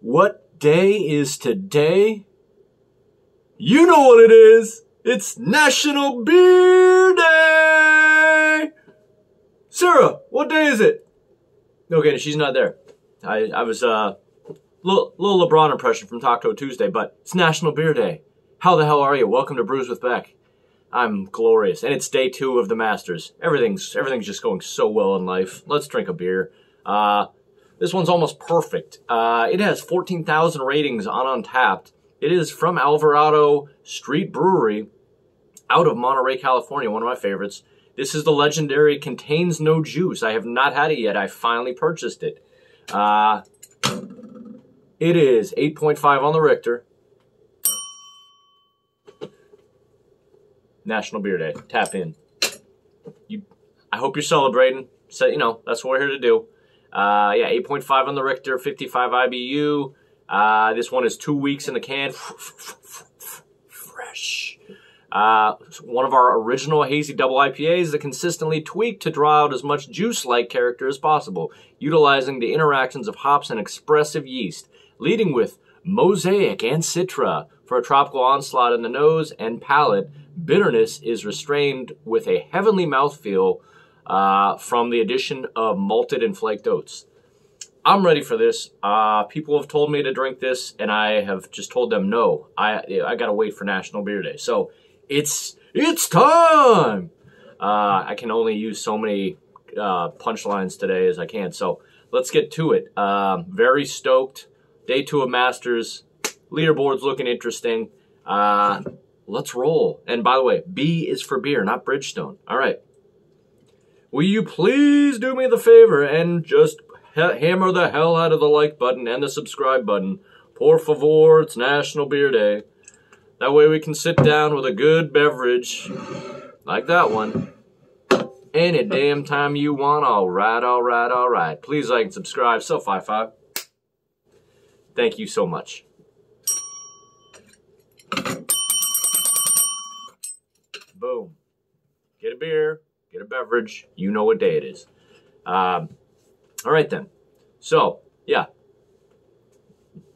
What day is today? You know what it is! It's National Beer Day! Sarah, what day is it? Okay, she's not there. I, I was, uh, little, little LeBron impression from Taco Tuesday, but it's National Beer Day. How the hell are you? Welcome to Brews with Beck. I'm glorious, and it's day two of the Masters. Everything's everything's just going so well in life. Let's drink a beer. Uh, this one's almost perfect. Uh, it has 14,000 ratings on Untappd. It is from Alvarado Street Brewery out of Monterey, California, one of my favorites. This is the legendary Contains No Juice. I have not had it yet. I finally purchased it. Uh, it is 8.5 on the Richter. National Beer Day. Tap in. You, I hope you're celebrating. So, you know, that's what we're here to do. Uh, yeah, 8.5 on the Richter, 55 IBU. Uh, this one is two weeks in the can. Fresh. Uh, one of our original hazy double IPAs that consistently tweaked to draw out as much juice-like character as possible, utilizing the interactions of hops and expressive yeast, leading with Mosaic and Citra for a tropical onslaught in the nose and palate bitterness is restrained with a heavenly mouthfeel uh, from the addition of malted and flaked oats. I'm ready for this. Uh, people have told me to drink this, and I have just told them no. I I gotta wait for National Beer Day. So it's it's time. Uh, I can only use so many uh, punchlines today as I can. So let's get to it. Um, very stoked. Day two of Masters. Leaderboard's looking interesting. Uh, Let's roll. And by the way, B is for beer, not Bridgestone. All right. Will you please do me the favor and just ha hammer the hell out of the like button and the subscribe button? Por favor, it's National Beer Day. That way we can sit down with a good beverage, like that one, any damn time you want. All right, all right, all right. Please like and subscribe. So, 5 Thank you so much. Boom. Get a beer, get a beverage. You know what day it is. Um, all right, then. So, yeah.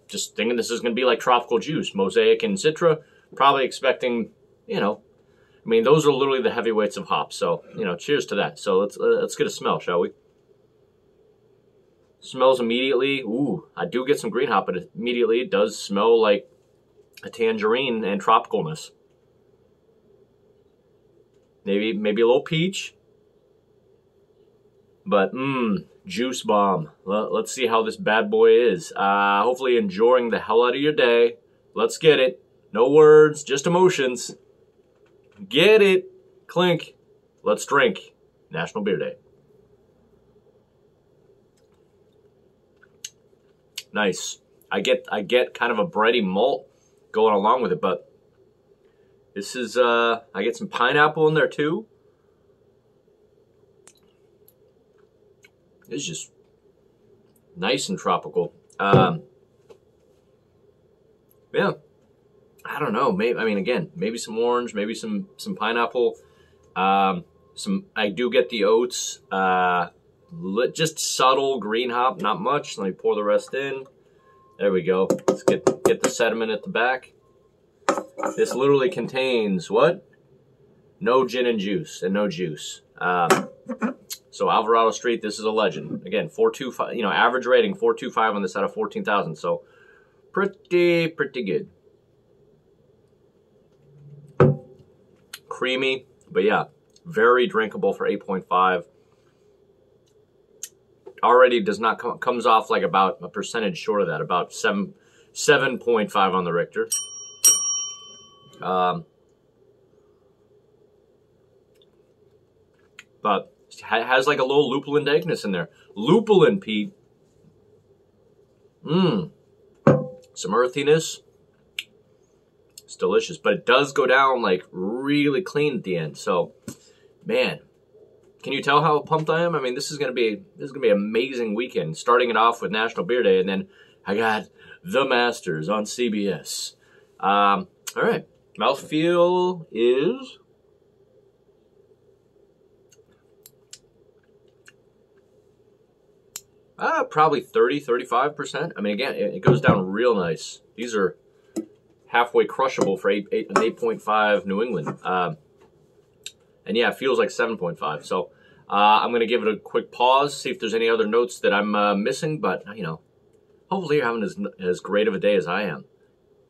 Just thinking this is going to be like tropical juice, Mosaic and Citra. Probably expecting, you know, I mean, those are literally the heavyweights of hops. So, you know, cheers to that. So let's uh, let's get a smell, shall we? Smells immediately. Ooh, I do get some green hop, but immediately it does smell like a tangerine and tropicalness. Maybe maybe a little peach. But mmm, juice bomb. Let's see how this bad boy is. Uh, hopefully enjoying the hell out of your day. Let's get it. No words, just emotions. Get it. Clink. Let's drink. National Beer Day. Nice. I get I get kind of a bready malt going along with it, but this is, uh, I get some pineapple in there too. It's just nice and tropical. Um, yeah, I don't know. Maybe I mean again, maybe some orange, maybe some some pineapple. Um, some I do get the oats. Uh, just subtle green hop, not much. Let me pour the rest in. There we go. Let's get get the sediment at the back. This literally contains what? No gin and juice and no juice. Um, so Alvarado Street, this is a legend. Again, 425, you know, average rating 425 on this out of 14,000. So pretty, pretty good. Creamy, but yeah, very drinkable for 8.5. Already does not come, comes off like about a percentage short of that, about 7, 7.5 on the Richter. Um, but it has like a little lupulin dankness in there. Lupulin, Pete. Mmm. Some earthiness. It's delicious, but it does go down like really clean at the end. So, man, can you tell how pumped I am? I mean, this is gonna be this is gonna be an amazing weekend. Starting it off with National Beer Day, and then I got the Masters on CBS. Um, all right. Mouthfeel is Uh, probably 30, 35%. I mean, again, it, goes down real nice. These are halfway crushable for eight, eight, an 8.5 New England. Um, and yeah, it feels like 7.5. So uh, I'm going to give it a quick pause, see if there's any other notes that I'm uh, missing. But, you know, hopefully you're having as, as great of a day as I am.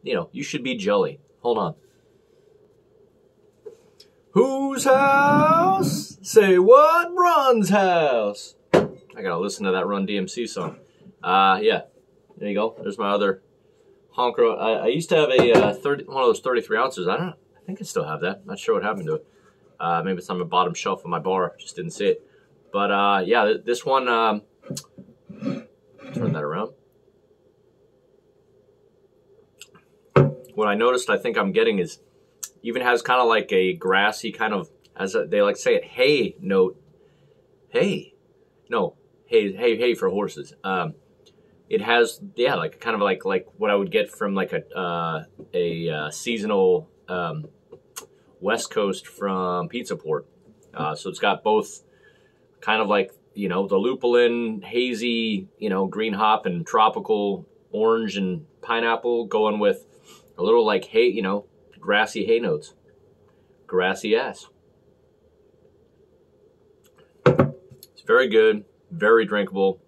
You know, you should be jelly. Hold on. Whose house? Say what? Run's house. I gotta listen to that Run DMC song. Uh, yeah, there you go. There's my other honker. I, I used to have a uh, 30, one of those 33 ounces. I don't. I think I still have that. Not sure what happened to it. Uh, maybe it's on the bottom shelf of my bar. Just didn't see it. But uh, yeah, this one. Um, turn that around. What I noticed, I think I'm getting is even has kind of like a grassy kind of, as they like say it, hay note. Hay, no, hay, hay, hay for horses. Um, it has, yeah, like kind of like like what I would get from like a uh, a uh, seasonal um, West Coast from Pizza Port. Uh, so it's got both kind of like you know the lupulin, hazy, you know, green hop and tropical orange and pineapple going with a little like hay, you know, grassy hay notes. Grassy ass. It's very good, very drinkable.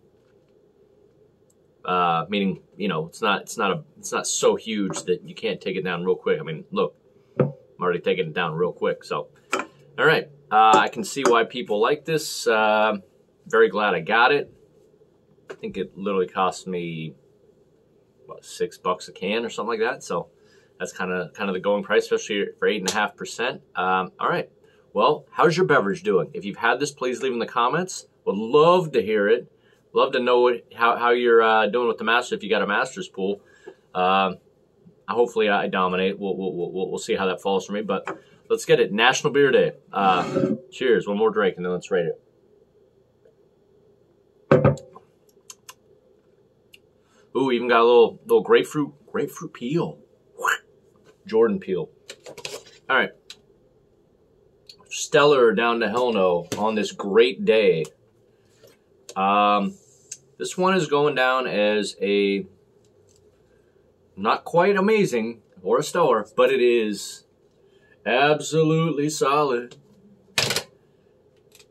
Uh, meaning, you know, it's not it's not a it's not so huge that you can't take it down real quick. I mean, look, I'm already taking it down real quick. So, all right, uh, I can see why people like this. Uh, very glad I got it. I think it literally cost me what six bucks a can or something like that. So that's kind of kind of the going price, especially for eight and a half percent. Um, all right. Well, how's your beverage doing? If you've had this, please leave in the comments. Would love to hear it. Love to know what, how, how you're uh, doing with the master if you got a master's pool. Uh, hopefully I dominate. We'll, we'll, we'll, we'll see how that falls for me. But let's get it. National Beer Day. Uh, cheers. One more drink and then let's rate it. Ooh, even got a little little grapefruit grapefruit peel. Jordan Peele. All right. Stellar down to hell no on this great day. Um, this one is going down as a not quite amazing or a stellar, but it is absolutely solid.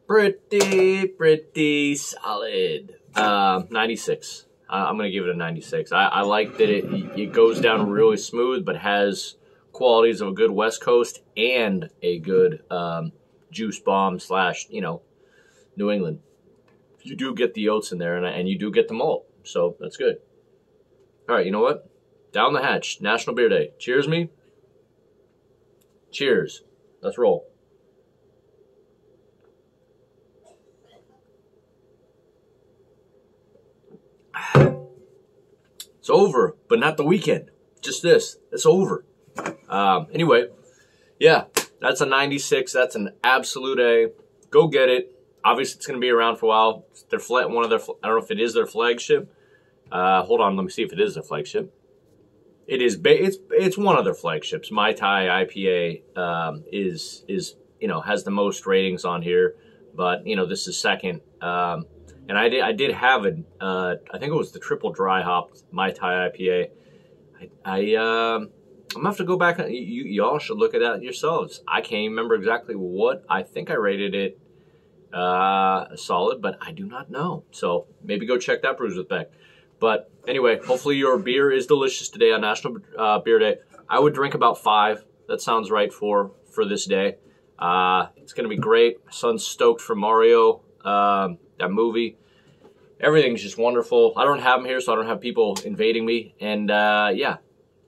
Pretty, pretty solid. Uh, 96. I'm going to give it a 96. I, I like that it, it goes down really smooth, but has qualities of a good West Coast and a good um, juice bomb slash, you know, New England. You do get the oats in there, and, and you do get the malt, so that's good. All right, you know what? Down the hatch, National Beer Day. Cheers me. Cheers. Let's roll. It's over, but not the weekend. Just this. It's over. Um, anyway, yeah, that's a 96. That's an absolute A. Go get it. Obviously, it's going to be around for a while. Their flag, one of their, I don't know if it is their flagship. Uh, hold on, let me see if it is their flagship. It is. It's it's one of their flagships. Mai Tai IPA um, is is you know has the most ratings on here, but you know this is second. Um, and I did I did have it. Uh, I think it was the triple dry hop Mai Tai IPA. I, I um, I'm gonna have to go back. You, y'all should look at that yourselves. I can't remember exactly what I think I rated it uh, solid, but I do not know. So maybe go check that Brews with Beck. But anyway, hopefully your beer is delicious today on National uh, Beer Day. I would drink about five. That sounds right for for this day. Uh, it's gonna be great. My son's stoked for Mario, um, that movie. Everything's just wonderful. I don't have them here, so I don't have people invading me. And uh, yeah,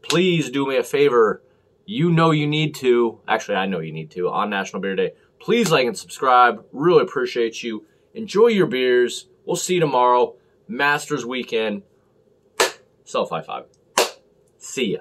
please do me a favor. You know you need to. Actually, I know you need to on National Beer Day. Please like and subscribe. Really appreciate you. Enjoy your beers. We'll see you tomorrow. Masters weekend. Self high five. See ya.